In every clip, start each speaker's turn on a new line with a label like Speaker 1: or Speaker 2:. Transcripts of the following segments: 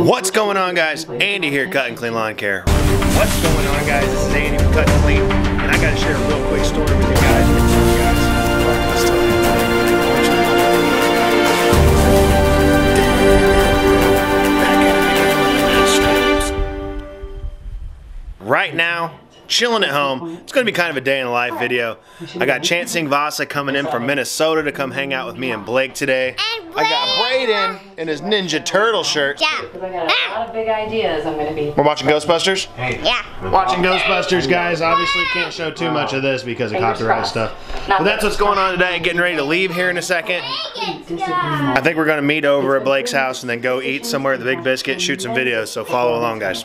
Speaker 1: What's going on guys? Andy here, Cut and Clean Lawn Care. What's going on guys? This is Andy from Cut and Clean, and I gotta share a real quick story with you guys. Right now, chilling at home. It's gonna be kind of a day in the life video. I got Chant Singvosa coming in from Minnesota to come hang out with me and Blake today.
Speaker 2: And
Speaker 1: I got Brayden in his Ninja Turtle shirt.
Speaker 2: Yeah.
Speaker 3: I got a lot of big ideas I'm gonna be.
Speaker 1: We're watching Ghostbusters.
Speaker 2: Yeah.
Speaker 1: Watching Ghostbusters, guys. Obviously, can't show too much of this because of copyright stuff. But that's what's going on today. Getting ready to leave here in a second. I think we're going to meet over at Blake's house and then go eat somewhere at the Big Biscuit, shoot some videos. So follow along, guys.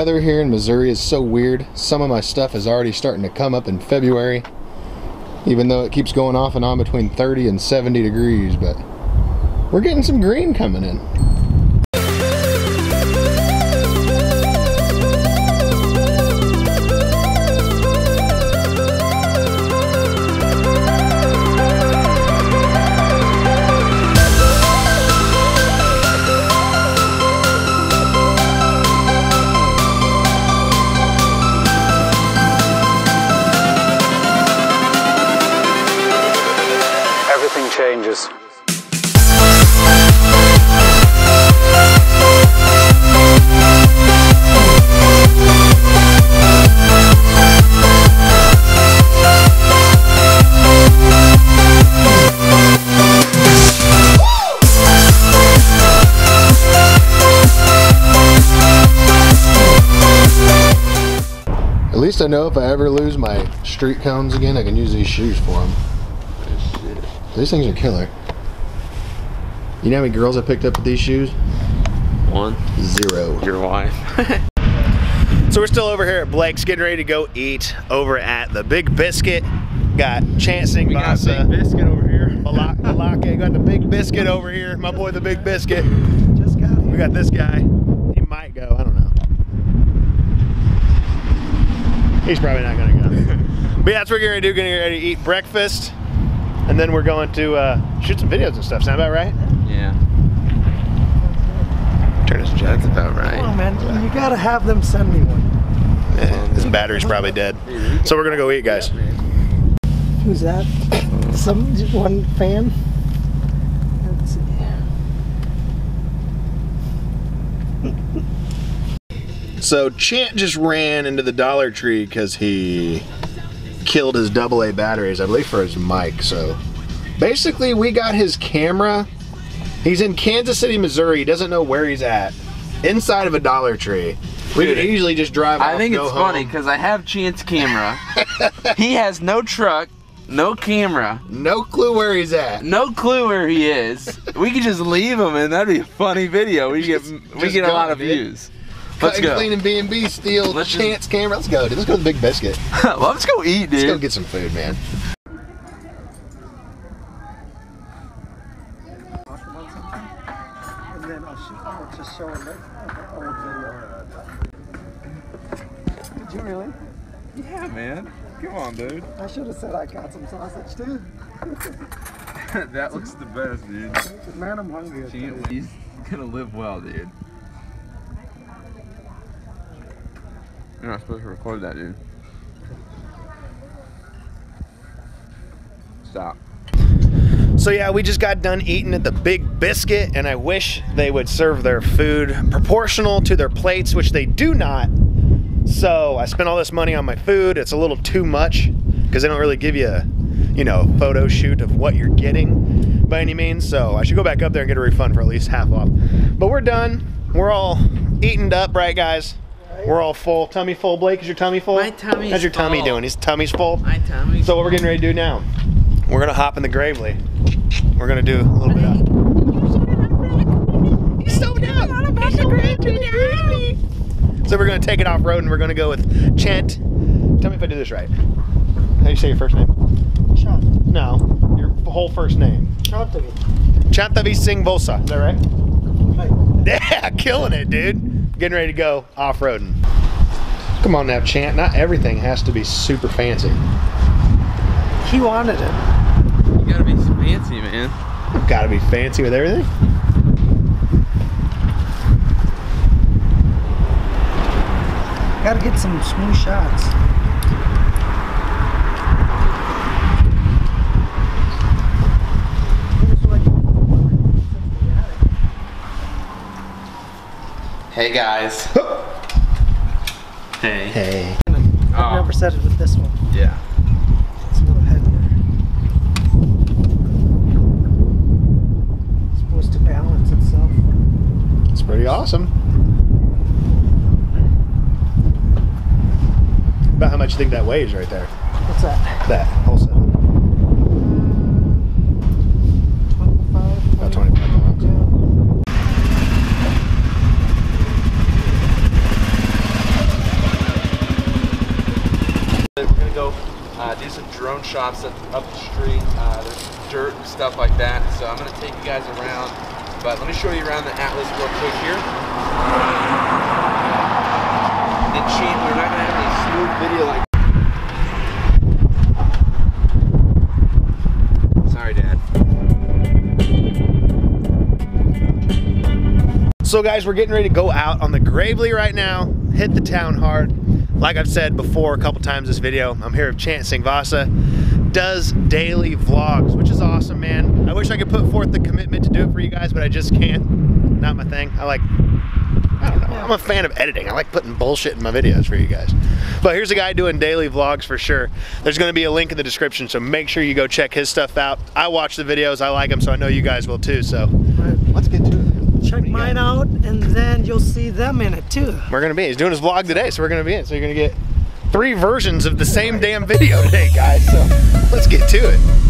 Speaker 4: Weather here in Missouri is so weird. Some of my stuff is already starting to come up in February, even though it keeps going off and on between 30 and 70 degrees, but we're getting some green coming in. If I ever lose my street cones again, I can use these shoes for them. These things are killer. You know how many girls I picked up with these shoes?
Speaker 5: One,
Speaker 4: Zero.
Speaker 5: your wife.
Speaker 1: So we're still over here at Blake's, getting ready to go eat over at the Big Biscuit. Got Chancing
Speaker 5: we got Big Biscuit over here.
Speaker 1: Malak, Malaka. Got the Big Biscuit over here. My boy, the Big Biscuit.
Speaker 5: Just got
Speaker 1: We got this guy. He might go. I don't know. He's probably not gonna go. but yeah, that's what we're gonna do. Getting ready to eat breakfast, and then we're going to uh, shoot some videos and stuff. Sound about right?
Speaker 5: Yeah,
Speaker 1: Turn his this
Speaker 5: that's about right.
Speaker 6: Come on, man. You gotta have them send me one.
Speaker 1: Eh, This battery's probably dead. So we're gonna go eat, guys.
Speaker 6: Who's that? Some just one fan. Let's see.
Speaker 1: So Chant just ran into the Dollar Tree because he killed his AA batteries, I believe, for his mic. So basically, we got his camera. He's in Kansas City, Missouri. He doesn't know where he's at. Inside of a Dollar Tree. We could easily just drive.
Speaker 5: I
Speaker 1: off,
Speaker 5: think it's
Speaker 1: home.
Speaker 5: funny because I have Chant's camera. he has no truck, no camera,
Speaker 1: No clue where he's at.
Speaker 5: no clue where he is. We could just leave him, and that'd be a funny video. We get we get a lot of views. Let's
Speaker 4: Cutting,
Speaker 5: go.
Speaker 4: Clean and B&B steal
Speaker 5: Let's just-
Speaker 4: Chant's camera. Let's go, dude. Let's go to the Big Biscuit.
Speaker 5: well, Let's go eat, dude.
Speaker 4: Let's go get some food, man.
Speaker 6: And then I'll, shoot, I'll just show them that old video. Did you really?
Speaker 5: Yeah, man. Come on, dude.
Speaker 6: I should have said I got some sausage too.
Speaker 5: that looks the best, dude.
Speaker 6: Man, I'm hungry.
Speaker 5: He's gonna live well, dude. You're not supposed to record that, dude. Stop.
Speaker 1: So yeah, we just got done eating at the Big Biscuit, and I wish they would serve their food proportional to their plates, which they do not. So I spent all this money on my food. It's a little too much because they don't really give you, a, you know, photo shoot of what you're getting by any means. So I should go back up there and get a refund for at least half off. But we're done. We're all eaten up, right, guys? We're all full. Tummy full, Blake? Is your tummy full?
Speaker 5: My tummy's full.
Speaker 1: How's your tummy
Speaker 5: full.
Speaker 1: doing? His tummy's full.
Speaker 5: My tummy.
Speaker 1: So what we're getting ready to do now? We're gonna hop in the Gravely. We're gonna do a little bit of. He's so down. So we're gonna take it off road and we're gonna go with Chant. Tell me if I do this right. How do you say your first name?
Speaker 6: Shot.
Speaker 1: No, your whole first name.
Speaker 6: Shot to.
Speaker 1: Chantavi Singh Volsa. Is that right?
Speaker 6: Right.
Speaker 1: Yeah, killing it, dude. Getting ready to go off roading. Come on now, Chant. Not everything has to be super fancy.
Speaker 6: He wanted it.
Speaker 5: You gotta be fancy, man.
Speaker 1: Gotta be fancy with everything.
Speaker 6: Gotta get some smooth shots.
Speaker 5: Hey guys. hey.
Speaker 1: Hey. Oh.
Speaker 6: I've
Speaker 5: Oh.
Speaker 6: never said it with this one.
Speaker 5: Yeah.
Speaker 6: It's a little heavier. It's supposed to balance itself.
Speaker 1: It's pretty awesome. About how much you think that weighs right there?
Speaker 6: What's that?
Speaker 1: That whole set.
Speaker 6: 25?
Speaker 1: About 25 pounds.
Speaker 5: We're gonna go uh, do shots up, up the street. Uh, there's dirt and stuff like that. So I'm gonna take you guys around. But let me show you around the Atlas real quick here. And cheat, we're not gonna have any smooth video like. Sorry, Dad.
Speaker 1: So, guys, we're getting ready to go out on the Gravely right now, hit the town hard. Like I've said before a couple times this video, I'm here with Chant Singvosa, does daily vlogs, which is awesome, man. I wish I could put forth the commitment to do it for you guys, but I just can't. Not my thing. I like, I don't know, I'm a fan of editing. I like putting bullshit in my videos for you guys. But here's a guy doing daily vlogs for sure. There's gonna be a link in the description, so make sure you go check his stuff out. I watch the videos, I like them, so I know you guys will too, so let's get to it.
Speaker 6: Check mine out, and then you'll see them in it too.
Speaker 1: We're gonna be. He's doing his vlog today, so we're gonna be in. So you're gonna get three versions of the same damn video today, guys. So let's get to it.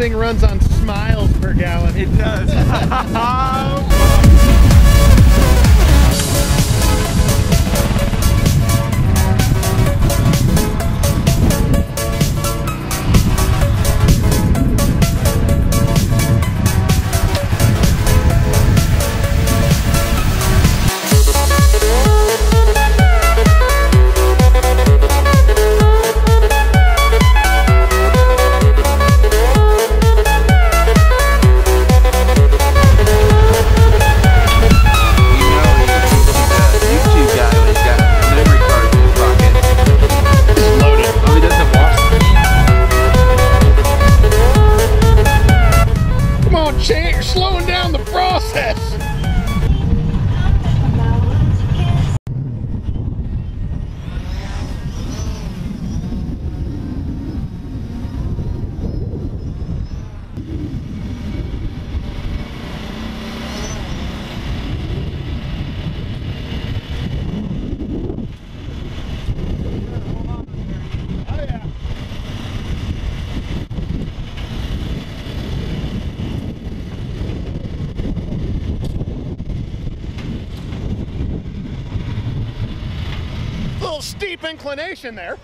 Speaker 1: Thing runs on slowing down the process. little steep inclination there.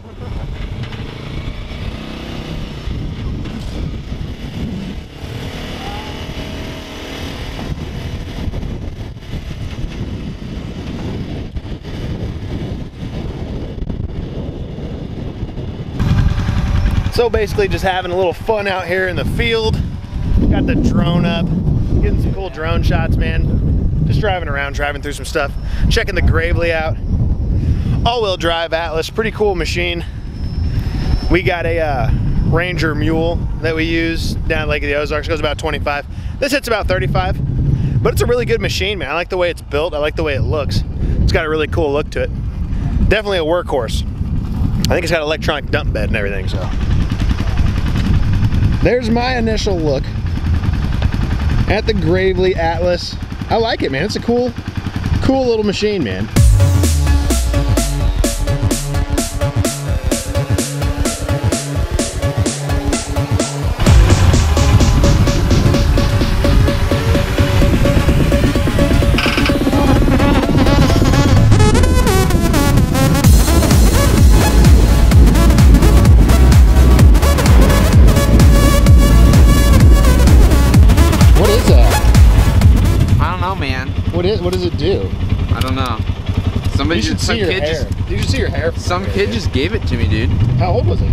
Speaker 1: So basically just having a little fun out here in the field. Got the drone up, getting some cool drone shots, man. Just driving around, driving through some stuff, checking the Gravely out. All-wheel drive Atlas, pretty cool machine. We got a uh, Ranger Mule that we use down at Lake of the Ozarks. Goes about 25. This hits about 35, but it's a really good machine, man. I like the way it's built. I like the way it looks. It's got a really cool look to it. Definitely a workhorse. I think it's got electronic dump bed and everything, so. There's my initial look at the Gravely Atlas. I like it, man. It's a cool, cool little machine, man.
Speaker 5: Somebody
Speaker 4: You should
Speaker 5: just, some
Speaker 4: see your
Speaker 5: kid
Speaker 4: hair.
Speaker 5: just
Speaker 4: you should see your hair.
Speaker 5: some
Speaker 4: there,
Speaker 5: kid
Speaker 4: dude.
Speaker 5: just gave it to me, dude.
Speaker 4: How old was it?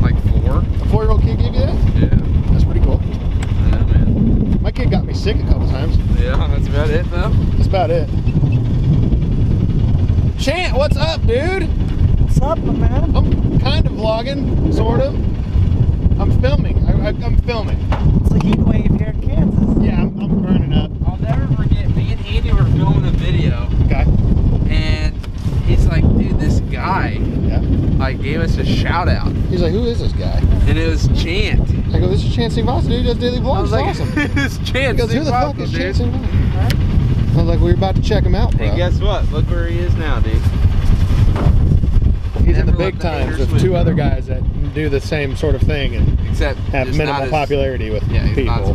Speaker 5: Like four.
Speaker 4: A four-year-old kid gave you that?
Speaker 5: Yeah.
Speaker 4: That's pretty cool.
Speaker 5: I know, man.
Speaker 4: My kid got me sick a couple times.
Speaker 5: Yeah, that's about it though.
Speaker 4: That's about it. Chant, what's up, dude?
Speaker 6: What's up, my man?
Speaker 4: I'm kind of vlogging, sort of. I'm filming. I, I, I'm filming.
Speaker 6: It's a heat wave here in Kansas.
Speaker 4: Yeah, I'm, I'm burning up.
Speaker 5: I'll never forget. Me and Andy were filming a video,
Speaker 4: Okay.
Speaker 5: and he's like, "Dude, this guy
Speaker 4: Yeah.
Speaker 5: like gave us a shout out,
Speaker 4: He's like, who is this guy?
Speaker 5: and it was Chant."
Speaker 4: I go, this is Chancey Voss, dude. He does daily vlogs.
Speaker 5: was
Speaker 4: It's
Speaker 5: like,
Speaker 4: awesome.
Speaker 5: "It's
Speaker 4: He
Speaker 5: Chant."
Speaker 4: goes, who the fuck is Chancey Voss? I was like, we're about to check him out, bro.
Speaker 5: And guess what? Look where he is now, dude.
Speaker 4: He's in the big
Speaker 5: the
Speaker 4: times
Speaker 5: haters
Speaker 4: with two
Speaker 5: win,
Speaker 4: other guys that do the same sort of thing and
Speaker 5: Except
Speaker 4: have minimal
Speaker 5: not as-
Speaker 4: popularity with
Speaker 5: Yeah, he's
Speaker 4: people.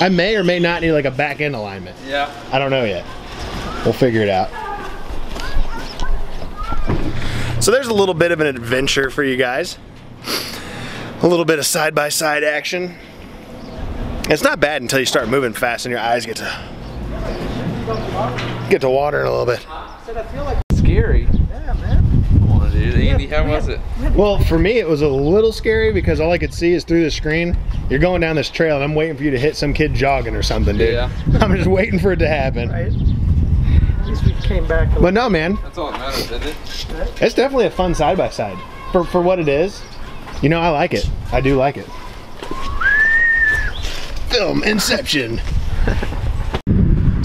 Speaker 1: I may or may not need like a back end alignment.
Speaker 5: Yeah.
Speaker 1: I don't know yet. We'll figure it out. So there's a little bit of an adventure for you guys. A little bit of side by side action. It's not bad until you start moving fast and your eyes get to get to watering a little bit.
Speaker 5: Scary.
Speaker 6: yeah, man.
Speaker 5: Come on, dude. Andy, how was it?
Speaker 1: Well, for me, it was a little scary because all I could see is through the screen. You're going down this trail, and I'm waiting for you to hit some kid jogging or something, dude.
Speaker 5: Yeah.
Speaker 1: I'm just waiting for it to happen.
Speaker 6: Right? At least we came back. A
Speaker 1: But no, man,
Speaker 5: That's all that matters, isn't it?
Speaker 1: it's definitely a fun side by side for for what it is. You know, I like it. I do like it. Film Inception.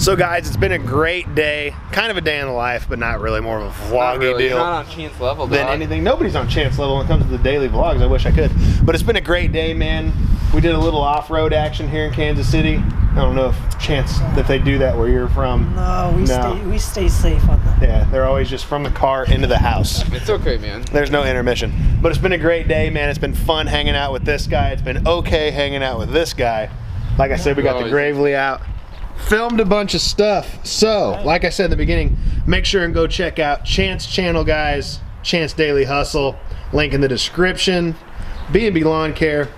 Speaker 1: So, guys, it's been a great day. Kind of a day in the life, but not really. More of a vloggy
Speaker 5: really.
Speaker 1: deal.
Speaker 5: You're not on Chant's level,
Speaker 1: than
Speaker 5: dog.
Speaker 1: anything. Nobody's on Chant's level when it comes to the daily vlogs. I wish I could. But it's been a great day, man. We did a little off-road action here in Kansas City. I don't know if chance that they do that where you're from.
Speaker 6: No, we
Speaker 1: No.
Speaker 6: stay we stay safe on that.
Speaker 1: Yeah, they're always just from the car into the house.
Speaker 5: It's okay, man.
Speaker 1: There's no intermission. But it's been a great day, man. It's been fun hanging out with this guy. It's been okay hanging out with this guy. Like I said, we got the
Speaker 5: Always.
Speaker 1: Gravely out. Filmed a bunch of stuff. So, like I said in the beginning, make sure and go check out Chant's channel, guys. Chants Daily Hustle. Link in the description. B&B Lawn Care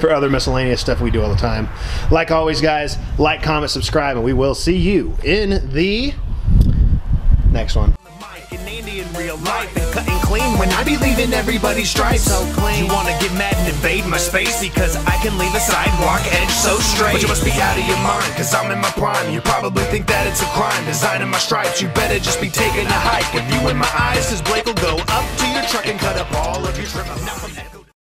Speaker 1: for other miscellaneous stuff we do all the time. Like always, guys, like, comment, subscribe, and we will see you in the next one. Clean when I be leaving everybody's stripes so clean. You wanna get mad and invade my space because I can leave a sidewalk edge so straight. But you must be out of your mind, cause I'm in my prime. You probably think that it's a crime designing my stripes. You better just be taking a hike. If you in my eyes, cause Blake will go up to your truck and cut up all of your trim.